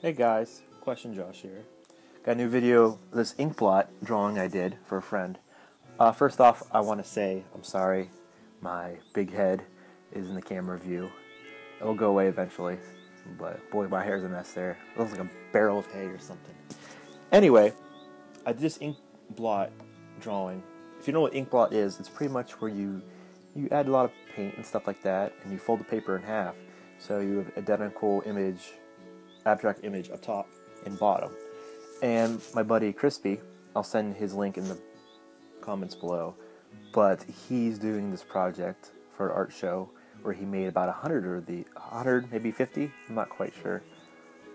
Hey guys, question Josh here. Got a new video, this ink blot drawing I did for a friend. Uh, first off, I want to say I'm sorry. My big head is in the camera view. It'll go away eventually, but boy, my hair's a mess there. It looks like a barrel of hay or something. Anyway, I did this ink blot drawing. If you know what ink blot is, it's pretty much where you you add a lot of paint and stuff like that, and you fold the paper in half, so you have identical image abstract image up top and bottom. And my buddy Krispy, I'll send his link in the comments below, but he's doing this project for an art show where he made about 100 or the 100, maybe 50, I'm not quite sure,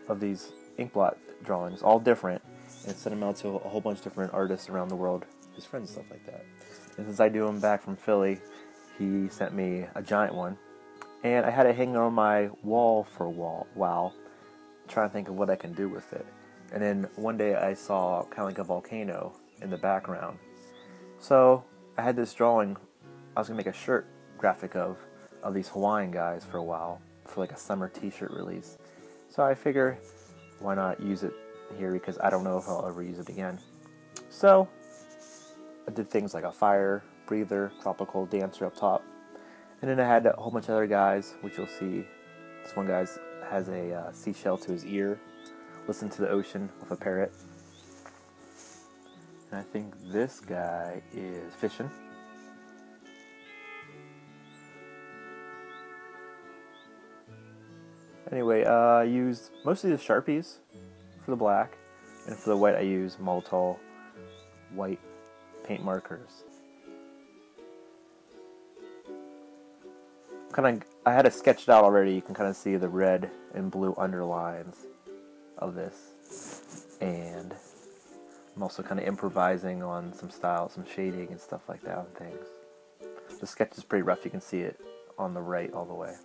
of these inkblot drawings, all different, and sent them out to a whole bunch of different artists around the world, his friends and stuff like that. And since I do them back from Philly, he sent me a giant one, and I had it hanging on my wall for a while trying to think of what I can do with it. And then one day I saw kind of like a volcano in the background. So I had this drawing I was gonna make a shirt graphic of of these Hawaiian guys for a while for like a summer T-shirt release. So I figure why not use it here because I don't know if I'll ever use it again. So I did things like a fire breather, tropical dancer up top, and then I had a whole bunch of other guys, which you'll see. This one guy's has a uh, seashell to his ear, listen to the ocean with a parrot. And I think this guy is fishing. Anyway, uh, I used mostly the Sharpies for the black, and for the white I use Molotow white paint markers. Kind of I had it sketched out already. You can kind of see the red and blue underlines of this, and I'm also kind of improvising on some style, some shading and stuff like that on things. The sketch is pretty rough. You can see it on the right all the way,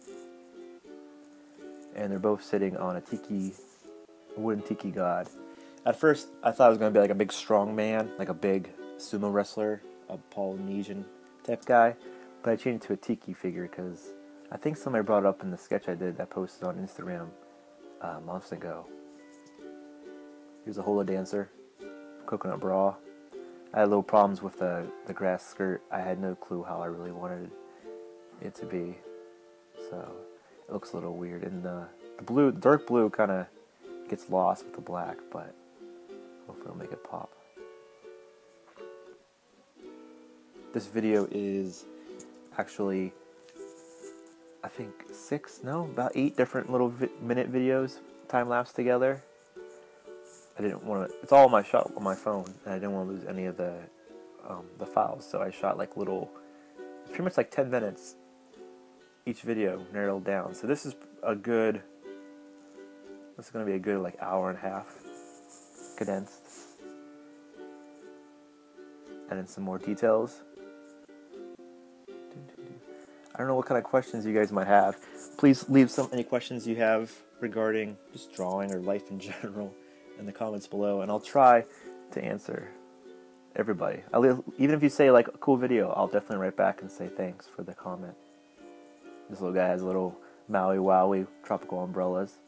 and they're both sitting on a tiki, a wooden tiki god. At first, I thought it was going to be like a big strong man, like a big sumo wrestler, a Polynesian type guy, but I changed it to a tiki figure because I think somebody brought up in the sketch I did that posted on Instagram uh, months ago. Here's a hula dancer, coconut bra. I had little problems with the, the grass skirt. I had no clue how I really wanted it to be. So it looks a little weird. And the, the blue, the dark blue kind of gets lost with the black, but hopefully it'll make it pop. This video is actually I think six, no, about eight different little vi- minute videos time lapse together. I didn't want to. It's all my shot on my phone, and I didn't want to lose any of the um, the files. So I shot like little, pretty much like ten minutes each video narrowed down. So this is a good. This is going to be a good like hour and a half condensed, and then some more details. I don't know what kind of questions you guys might have. Please leave some any questions you have regarding just drawing or life in general in the comments below, and I'll try to answer everybody. I'll, even if you say like a cool video, I'll definitely write back and say thanks for the comment. This little guy has little Maui Wowie tropical umbrellas,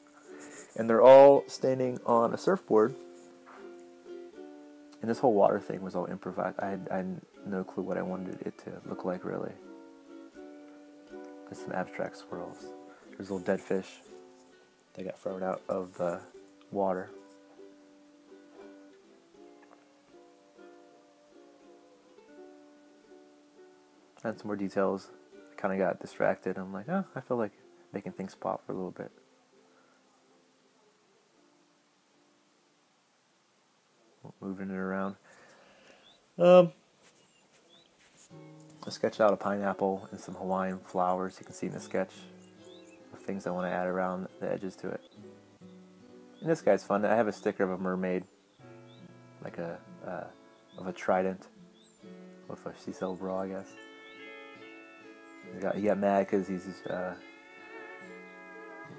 and they're all standing on a surfboard. And this whole water thing was all improvised. I had, I had no clue what I wanted it to look like really and some abstract swirls. There's a little dead fish that got thrown out of the water. And some more details. Kind of got distracted. I'm like, oh, I feel like making things pop for a little bit. Moving it around. Um, I sketched out a pineapple and some Hawaiian flowers you can see in the sketch. The things I want to add around the edges to it. And this guy's fun. I have a sticker of a mermaid, like a uh, of a trident with a seashell bra, I guess. He got, he got mad because he's just, uh,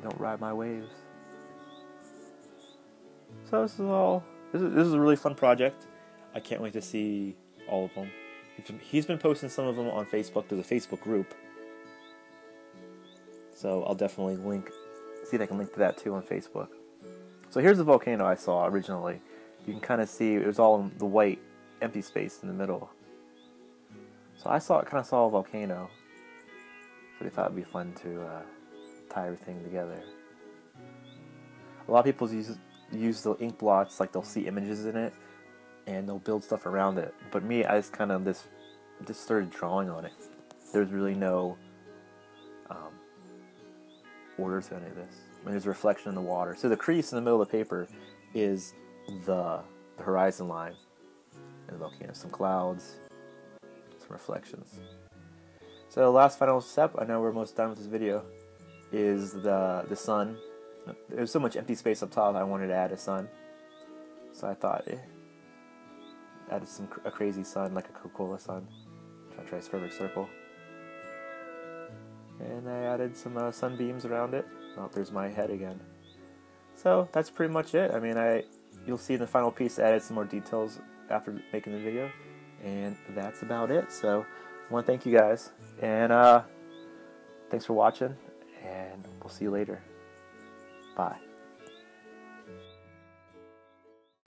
don't ride my waves. So this is all. This is, this is a really fun project. I can't wait to see all of them. He's been posting some of them on Facebook. There's a Facebook group. So I'll definitely link, see if I can link to that too on Facebook. So here's the volcano I saw originally. You can kind of see it was all in the white empty space in the middle. So I saw kind of saw a volcano. So we thought it'd be fun to uh, tie everything together. A lot of people use use the ink blots like they'll see images in it and they'll build stuff around it. But me, I just kind of just just started drawing on it. There's really no um, order to any of this. I mean, there's a reflection in the water. So the crease in the middle of the paper is the, the horizon line and the volcano. Some clouds, some reflections. So the last final step, I know we're almost done with this video, is the the sun. There's so much empty space up top. I wanted to add a sun, so I thought, eh, added some a crazy sun like a Coca-Cola sun. Try to perfect circle. And I added some uh, sunbeams around it. Oh, there's my head again. So that's pretty much it. I mean, I you'll see in the final piece I added some more details after making the video, and that's about it. So I want to thank you guys, and uh, thanks for watching, and we'll see you later. Bye.